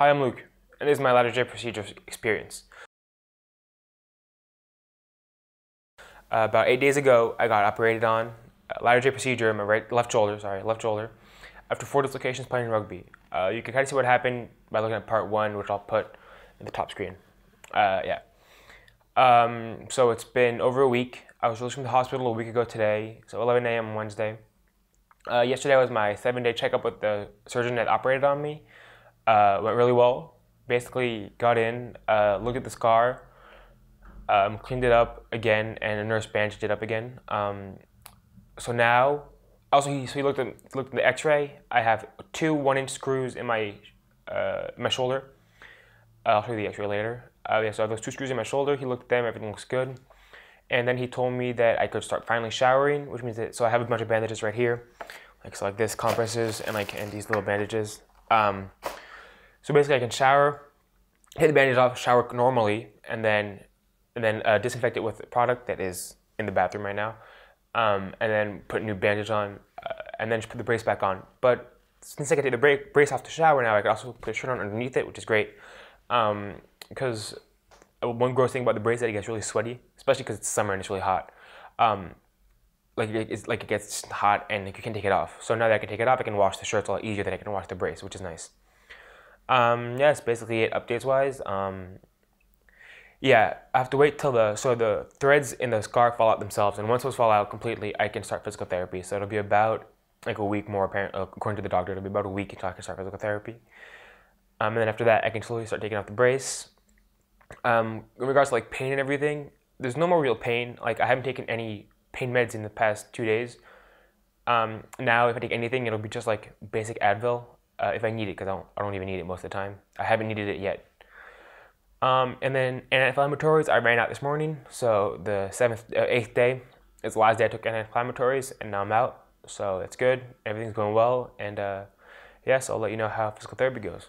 Hi, I'm Luke, and this is my Latarjet procedure experience. Uh, about eight days ago, I got operated on uh, J procedure in my right, left shoulder. Sorry, left shoulder. After four dislocations playing rugby, uh, you can kind of see what happened by looking at part one, which I'll put in the top screen. Uh, yeah. Um, so it's been over a week. I was released from the hospital a week ago today, so 11 a.m. Wednesday. Uh, yesterday was my seven-day checkup with the surgeon that operated on me. Uh, went really well. Basically, got in, uh, looked at the scar, um, cleaned it up again, and a nurse bandaged it up again. Um, so now, also he, so he looked at looked at the X-ray. I have two one-inch screws in my uh, my shoulder. I'll show you the X-ray later. Uh, yeah, so I have those two screws in my shoulder. He looked at them. Everything looks good. And then he told me that I could start finally showering, which means that so I have a bunch of bandages right here, like so like this compresses and like and these little bandages. Um, so basically, I can shower, hit the bandage off, shower normally, and then and then uh, disinfect it with a product that is in the bathroom right now, um, and then put a new bandage on, uh, and then just put the brace back on. But since I can take the brace off the shower now, I can also put a shirt on underneath it, which is great. Because um, one gross thing about the brace is that it gets really sweaty, especially because it's summer and it's really hot. Um, like it's like it gets hot and like, you can take it off. So now that I can take it off, I can wash the shirts a lot easier than I can wash the brace, which is nice. Um, yeah, basically it updates wise. Um, yeah, I have to wait till the so the threads in the scar fall out themselves, and once those fall out completely, I can start physical therapy. So it'll be about like a week more, apparent, uh, according to the doctor. It'll be about a week until I can start physical therapy. Um, and then after that, I can slowly start taking off the brace. Um, in regards to like pain and everything, there's no more real pain. Like I haven't taken any pain meds in the past two days. Um, now, if I take anything, it'll be just like basic Advil uh, if I need it, because I don't, I don't even need it most of the time. I haven't needed it yet. Um, and then anti-inflammatories, I ran out this morning. So the seventh, uh, eighth day is the last day I took anti-inflammatories, and now I'm out. So it's good. Everything's going well, and uh, yes, yeah, so I'll let you know how physical therapy goes.